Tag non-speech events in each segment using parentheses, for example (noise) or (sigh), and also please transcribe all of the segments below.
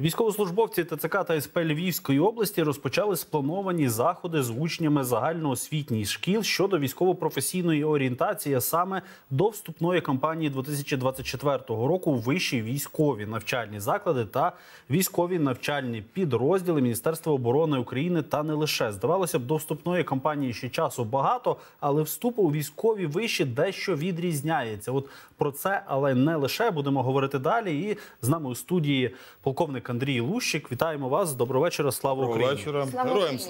Військовослужбовці ТЦК та СП Львівської області розпочали сплановані заходи з учнями загальноосвітніх шкіл щодо військово-професійної орієнтації, а саме до вступної кампанії 2024 року вищі військові навчальні заклади та військові навчальні підрозділи Міністерства оборони України та не лише здавалося б, до вступної кампанії ще часу багато, але вступ у військові виші дещо відрізняється. От про це, але не лише будемо говорити далі. І з нами у студії полковник Андрій Лущик. Вітаємо вас. Доброго вечора. Слава Доброго Україні. вечора. Слава Героям Україні.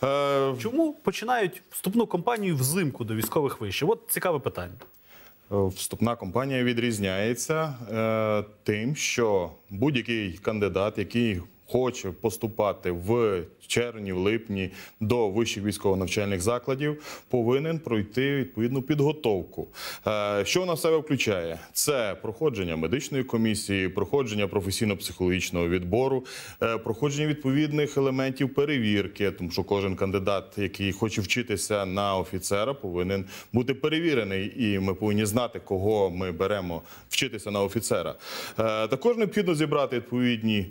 слава. Е, Чому починають вступну кампанію взимку до військових вишів? От цікаве питання. Вступна кампанія відрізняється е, тим, що будь-який кандидат, який хоче поступати в червні, в липні до вищих військово-навчальних закладів, повинен пройти відповідну підготовку. Е, що вона в себе включає? Це проходження медичної комісії, проходження професійно-психологічного відбору, е, проходження відповідних елементів перевірки, тому що кожен кандидат, який хоче вчитися на офіцера, повинен бути перевірений, і ми повинні знати, кого ми беремо вчитися на офіцера. Е, Також необхідно зібрати відповідні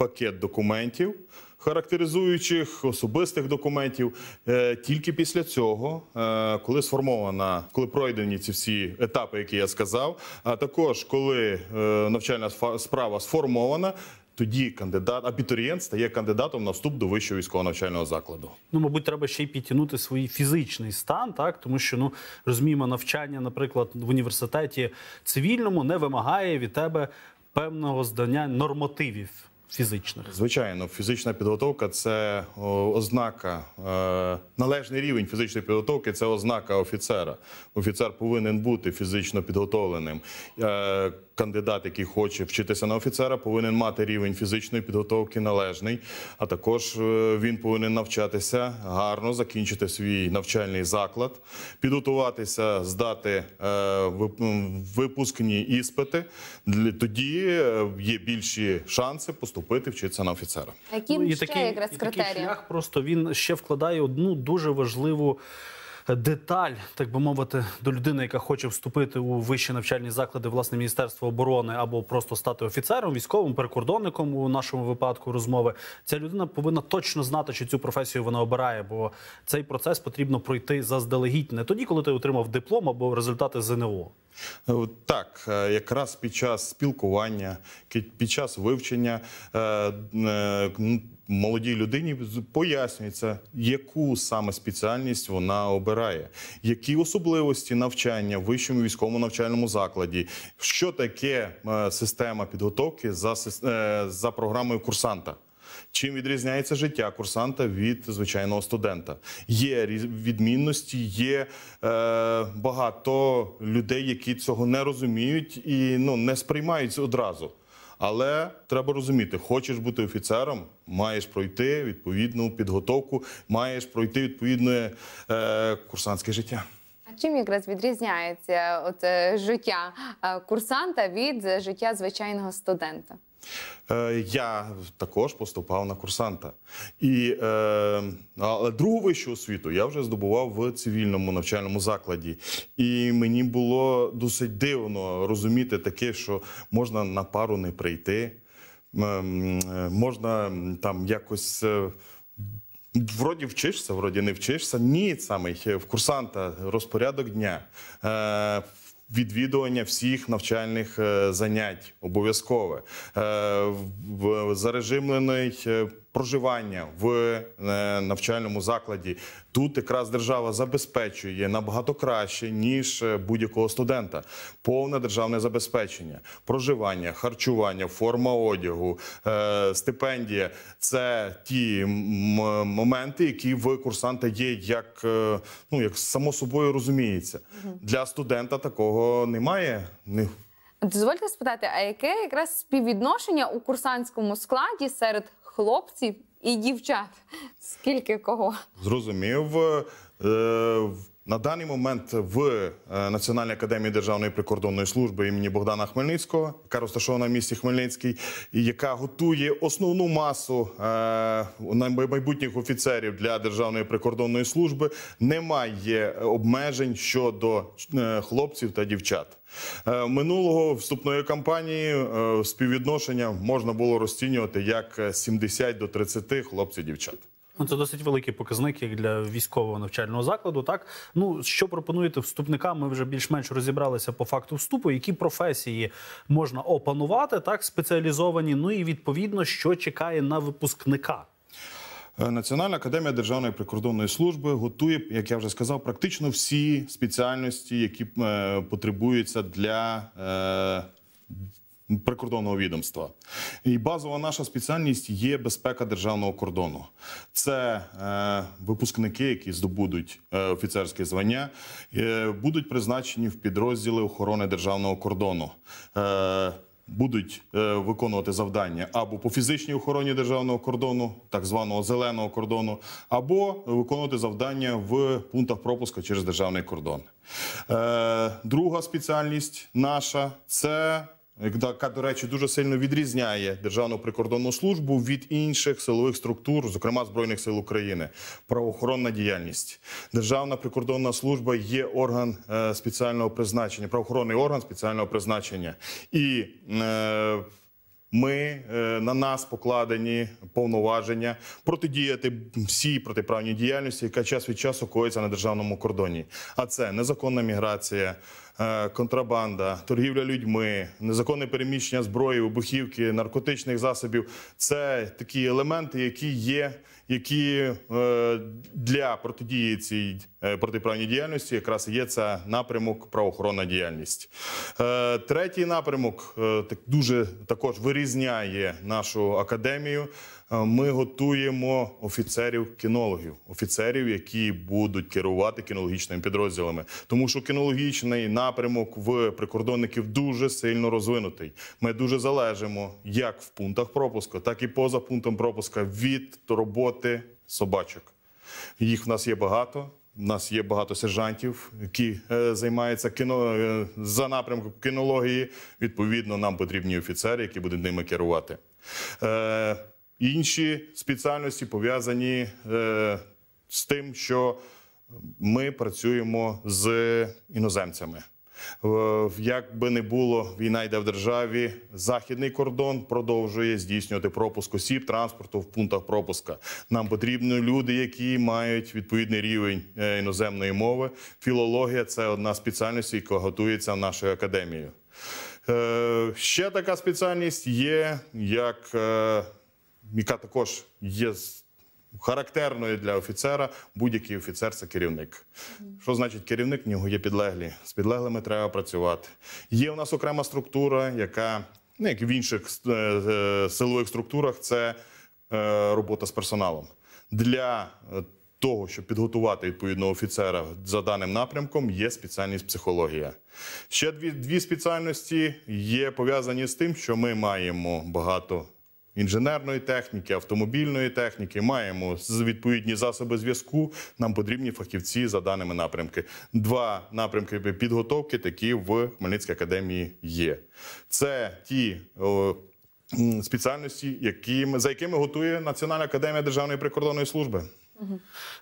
пакет документів. Характеризуючих особистих документів Е, тільки після цього, е, коли сформована, коли пройдені ці всі етапи, які я сказав, а також коли е, навчальна справа сформована, тоді кандидат абітурієнт стає кандидатом на вступ до вищого військового навчального закладу. Ну, мабуть, треба ще й підтягнути свій фізичний стан, так тому що ну розуміємо, навчання, наприклад, в університеті цивільному не вимагає від тебе певного здання нормативів фізичних. Звичайно, фізична підготовка це ознака, е, належний рівень фізичної підготовки це ознака офіцера. Офіцер повинен бути фізично підготовленим. Е, кандидат, який хоче вчитися на офіцера, повинен мати рівень фізичної підготовки належний, а також е, він повинен навчатися гарно, закінчити свій навчальний заклад, підготуватися, здати випускні іспити. Тоді є більші шанси поступити вчитися на офіцера. Яким і ще такий, якраз і такий шлях просто він ще вкладає одну дуже важливу. Деталь, так би мовити, до людини, яка хоче вступити у вищі навчальні заклади власне Міністерства оборони або просто стати офіцером, військовим, прикордонником у нашому випадку розмови. Ця людина повинна точно знати, що цю професію вона обирає, бо цей процес потрібно пройти заздалегідь не тоді, коли ти отримав диплом або результати ЗНО. Е, Так, е, якраз під час спілкування, під час вивчення е, молодій людині пояснюється, яку саме спеціальність вона обирає, які особливості навчання в вищому військовому навчальному закладі, що таке е, система підготовки за, е, за програмою курсанта. Чим відрізняється життя курсанта від звичайного студента? Є відмінності, є е, багато людей, які цього не розуміють і ну, не сприймають одразу. Але треба розуміти, хочеш бути офіцером, маєш пройти відповідну підготовку, маєш пройти відповідне е, курсантське життя. Чим якраз відрізняється от, е, життя е, курсанта від е, життя звичайного студента? Е, Я також поступав на курсанта. І, е, але другу вищу освіту я вже здобував в цивільному навчальному закладі. І мені було досить дивно розуміти таке, що можна на пару не прийти, е, можна там якось. е, Вроді вчишся, вроді не вчишся. Ні, саме в курсанта розпорядок дня. Відвідування всіх навчальних е, занять обов'язкове, Е, в- зарежимлене е, проживання в е, навчальному закладі. Тут якраз держава забезпечує набагато краще ніж е, будь-якого студента. Повне державне забезпечення, проживання, харчування, форма одягу, е, стипендія це ті моменти, які в курсанта є як, ну як само собою розуміється. Для студента такого немає. Дозвольте спитати, а яке якраз співвідношення у курсантському складі серед хлопців і дівчат? Скільки кого? Зрозумів. На даний момент в е, Національній академії Державної прикордонної служби імені Богдана Хмельницького, яка розташована в місті Хмельницький, і яка готує основну масу е, майбутніх офіцерів для Державної прикордонної служби, немає обмежень щодо е, хлопців та дівчат. Минулого вступної кампанії співвідношення можна було розцінювати як е, 70 до 30 хлопців-дівчат. Ну, це досить великий показник як для військового навчального закладу. Так ну що пропонуєте вступникам? Ми вже більш-менш розібралися по факту вступу. Які професії можна опанувати, так спеціалізовані? Ну і відповідно, що чекає на випускника. Е, Національна академія Державної прикордонної служби готує, як я вже сказав, практично всі спеціальності, які е, потребуються для е, прикордонного відомства. І базова наша спеціальність є безпека державного кордону. Це е, випускники, які здобудуть е, офіцерське звання, е, будуть призначені в підрозділи охорони державного кордону. Е, будуть е, виконувати завдання або по фізичній охороні державного кордону, так званого зеленого кордону, або виконувати завдання в пунктах пропуску через державний кордон. Е, друга спеціальність наша це. Яка, до речі, дуже сильно відрізняє Державну прикордонну службу від інших силових структур, зокрема Збройних сил України, правоохоронна діяльність. Державна прикордонна служба є орган е, спеціального призначення, правоохоронний орган спеціального призначення. І е, ми е, на нас покладені повноваження протидіяти всій протиправній діяльності, яка час від часу коїться на державному кордоні. А це незаконна міграція, е, контрабанда, торгівля людьми, незаконне переміщення зброї, вибухівки, наркотичних засобів. Це такі елементи, які є. Які е, для протидії цій е, протиправній діяльності якраз є це напрямок правоохоронна діяльність. Е, третій напрямок так дуже також вирізняє нашу академію. Е, Ми готуємо офіцерів-кінологів, офіцерів, які будуть керувати кінологічними підрозділами, тому що кінологічний напрямок в прикордонників дуже сильно розвинутий. Ми дуже залежимо як в пунктах пропуску, так і поза пунктом пропуска від роботи собачок. Їх в нас є багато. У нас є багато сержантів, які е, займаються кіно е, за напрямком кінології. Відповідно, нам потрібні офіцери, які будуть ними керувати. Е, інші спеціальності пов'язані е, з тим, що ми працюємо з іноземцями. Е, Як би не було, війна йде в державі. Західний кордон продовжує здійснювати пропуск осіб транспорту в пунктах пропуска. Нам потрібні люди, які мають відповідний рівень е, іноземної мови. Філологія це одна спеціальність, яка готується нашою академією. Е, Ще така спеціальність є, як яка також є характерною для офіцера. Будь-який офіцер це керівник. Що значить керівник? В нього є підлеглі. З підлеглими треба працювати. Є у нас окрема структура, яка, ну, як і в інших е, е, силових структурах, це е, робота з персоналом. Для того, щоб підготувати відповідного офіцера за даним напрямком, є спеціальність психологія. Ще дві, дві спеціальності є пов'язані з тим, що ми маємо багато інженерної техніки, автомобільної техніки, маємо відповідні засоби зв'язку. Нам потрібні фахівці за даними напрямки. Два напрямки підготовки такі в Хмельницькій академії є. Це ті. Спеціальності, якими, за якими готує Національна академія Державної прикордонної служби.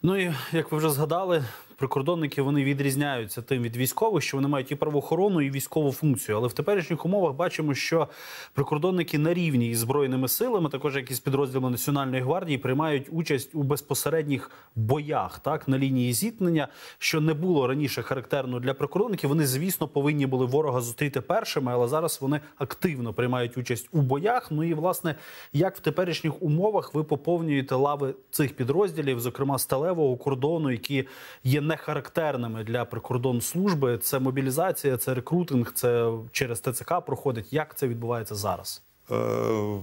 Ну і як ви вже згадали, прикордонники вони відрізняються тим від військових, що вони мають і правоохоронну, і військову функцію. Але в теперішніх умовах бачимо, що прикордонники на рівні із збройними силами, також як з підрозділами Національної гвардії, приймають участь у безпосередніх боях, так на лінії зіткнення, що не було раніше характерно для прикордонників. Вони, звісно, повинні були ворога зустріти першими, але зараз вони активно приймають участь у боях. Ну і власне, як в теперішніх умовах ви поповнюєте лави цих підрозділів, зокрема сталевого кордону, які є нехарактерними для прикордонслужби. Це мобілізація, це рекрутинг, це через ТЦК проходить. Як це відбувається зараз? Е,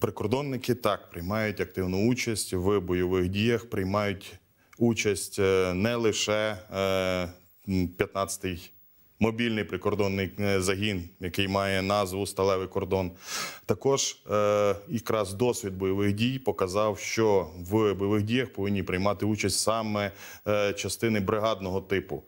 Прикордонники так приймають активну участь в бойових діях, приймають участь е, не лише е, 15-й мобільний прикордонний е, загін, який має назву Сталевий кордон. Також е, якраз досвід бойових дій показав, що в бойових діях повинні приймати участь саме е, частини бригадного типу.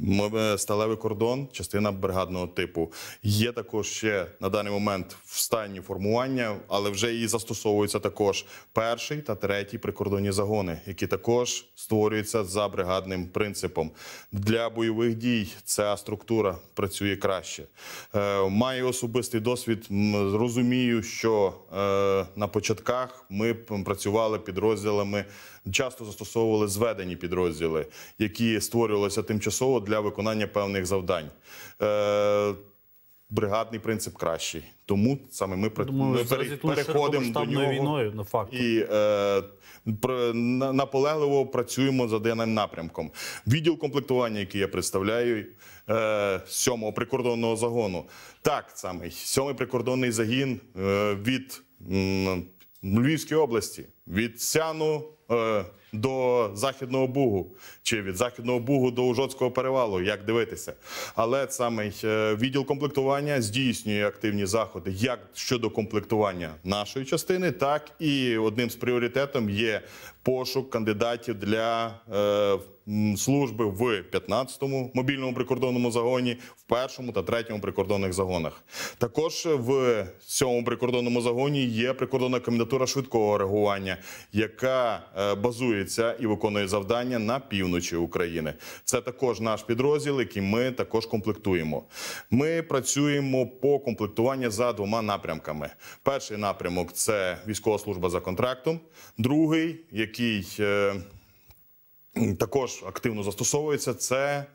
Е, Сталевий кордон, частина бригадного типу. Є також ще на даний момент в стані формування, але вже і застосовуються також перший та третій прикордонні загони, які також створюються за бригадним принципом. Для бойових дій ця структура працює краще. Е, маю особистий досвід. Розумію, що е, на початках ми працювали підрозділами. Часто застосовували зведені підрозділи, які створювалися тимчасово для виконання певних завдань. Е, бригадний принцип кращий. Тому саме ми, Думаю, ми пере- переходимо до нього війною, на факт. і е, пр- на- наполегливо працюємо за даним напрямком. Відділ комплектування, який я представляю, е, сьомого прикордонного загону. Так, саме сьомий прикордонний загін е, від м, Львівської області, від Сяну. Е, До Західного Бугу чи від Західного Бугу до Ужоцького перевалу, як дивитися. Але саме е, відділ комплектування здійснює активні заходи як щодо комплектування нашої частини, так і одним з пріоритетом є пошук кандидатів для е, служби в 15-му мобільному прикордонному загоні, в першому та третьому прикордонних загонах. Також в сьомому прикордонному загоні є прикордонна комендатура швидкого реагування, яка е, базується і виконує завдання на півночі України. Це також наш підрозділ, який ми також комплектуємо. Ми працюємо по комплектуванню за двома напрямками. Перший напрямок це військова служба за контрактом. Другий, який е, також активно застосовується це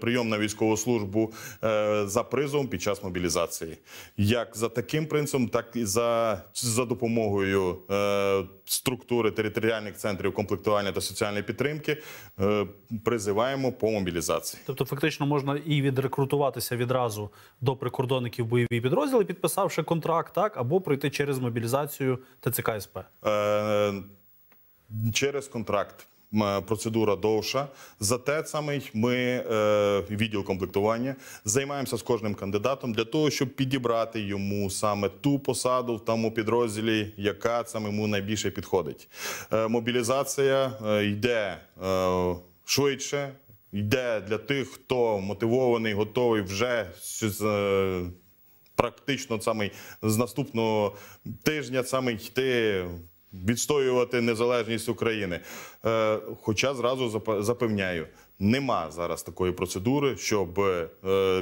прийом на військову службу е, за призовом під час мобілізації. Як за таким принципом, так і за, за допомогою е, структури територіальних центрів комплектування та соціальної підтримки е, призиваємо по мобілізації. Тобто, фактично можна і відрекрутуватися відразу до прикордонників бойові підрозділи, підписавши контракт, так або пройти через мобілізацію ТЦК СП. Е, через контракт. М, Процедура довша. Зате саме ми, е, відділ комплектування, займаємося з кожним кандидатом для того, щоб підібрати йому саме ту посаду в тому підрозділі, яка саме йому найбільше підходить. Е, мобілізація е, йде е, швидше, йде для тих, хто мотивований, готовий вже е, практично саме з наступного тижня саме йти. Відстоювати незалежність України. Е, хоча зразу зап- запевняю, нема зараз такої процедури, щоб е,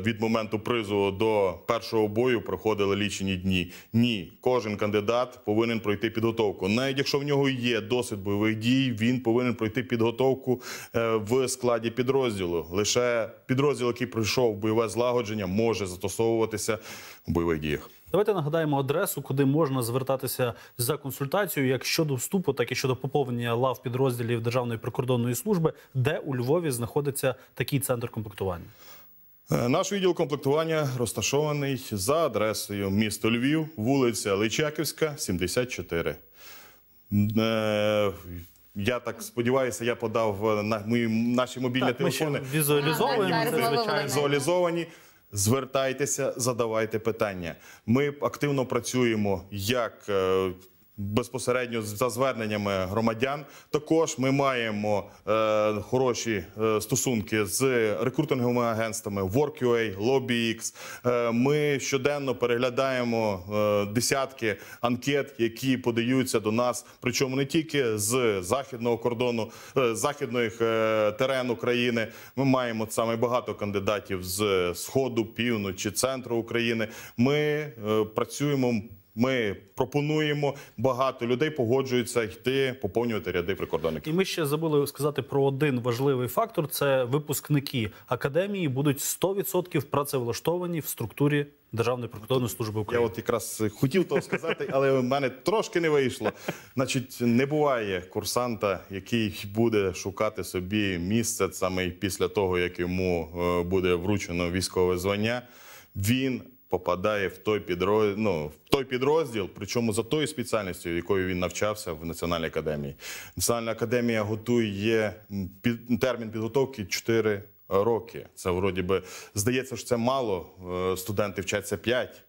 від моменту призову до першого бою проходили лічені дні. Ні, кожен кандидат повинен пройти підготовку. Навіть якщо в нього є досвід бойових дій, він повинен пройти підготовку е, в складі підрозділу. Лише підрозділ, який пройшов бойове злагодження, може застосовуватися в бойових діях. Давайте нагадаємо адресу, куди можна звертатися за консультацією, як щодо вступу, так і щодо поповнення лав підрозділів Державної прикордонної служби, де у Львові знаходиться такий центр комплектування. Е, Наш відділ комплектування розташований за адресою місто Львів, вулиця Личаківська, 74. Е, Я так сподіваюся, я подав е, на мої наші мобільні Так, ми ще телефони. візуалізовуємо візуалізовані. Звертайтеся, задавайте питання. Ми активно працюємо як е, безпосередньо за зверненнями громадян. Також ми маємо е, хороші е, стосунки з рекрутинговими агентствами WorkUA, LobbyX. Е, ми щоденно переглядаємо е, десятки анкет, які подаються до нас, причому не тільки з західного кордону, е, з західних е, терен України. Ми маємо саме багато кандидатів з сходу, півночі, центру України. Ми е, працюємо. Ми пропонуємо багато людей погоджуються йти поповнювати ряди прикордонників. І ми ще забули сказати про один важливий фактор: це випускники академії будуть 100% працевлаштовані в структурі Державної прикордонної служби Я от якраз хотів того сказати, але в мене трошки не вийшло. Значить, не буває курсанта, який буде шукати собі місце саме після того, як йому е, буде вручено військове звання. Він попадає в той підрозділ, ну, в той підрозділ, причому за тою спеціальністю, якою він навчався в Національній академії. Національна академія готує під, термін підготовки 4 роки. Це вроді би здається, що це мало. е, Студенти вчаться 5,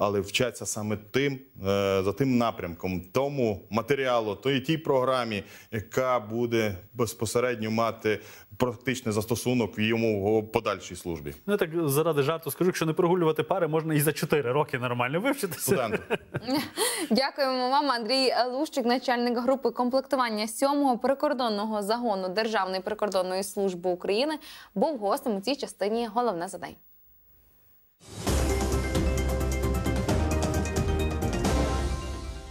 але вчаться саме тим е, за тим напрямком, тому матеріалу, тої тій програмі, яка буде безпосередньо мати практичний застосунок в йому подальшій службі. Ну, я так заради жарту скажу, якщо не прогулювати пари, можна і за 4 роки нормально вивчитися. Студенту. (laughs) Дякуємо вам, Андрій Лущик, начальник групи комплектування 7-го прикордонного загону Державної прикордонної служби України, був гостем у цій частині. Головне задання.